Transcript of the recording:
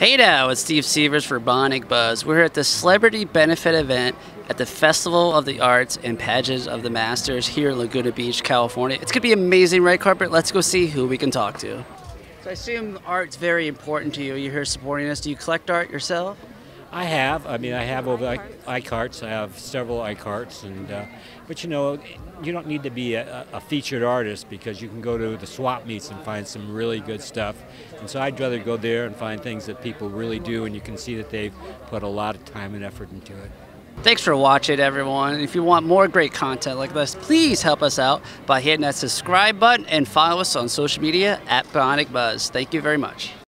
Hey now, it's Steve Severs for Bionic Buzz. We're at the Celebrity Benefit event at the Festival of the Arts and Pageants of the Masters here in Laguna Beach, California. It's going to be amazing red carpet. Let's go see who we can talk to. So I assume art's very important to you. You're here supporting us. Do you collect art yourself? I have. I mean, I have over iCarts. I have several iCarts, and uh, but you know, you don't need to be a, a, featured artist because you can go to the swap meets and find some really good stuff. And so I'd rather go there and find things that people really do, and you can see that they've put a lot of time and effort into it. Thanks for watching, everyone. If you want more great content like this, please help us out by hitting that subscribe button and follow us on social media at Bionic Buzz. Thank you very much.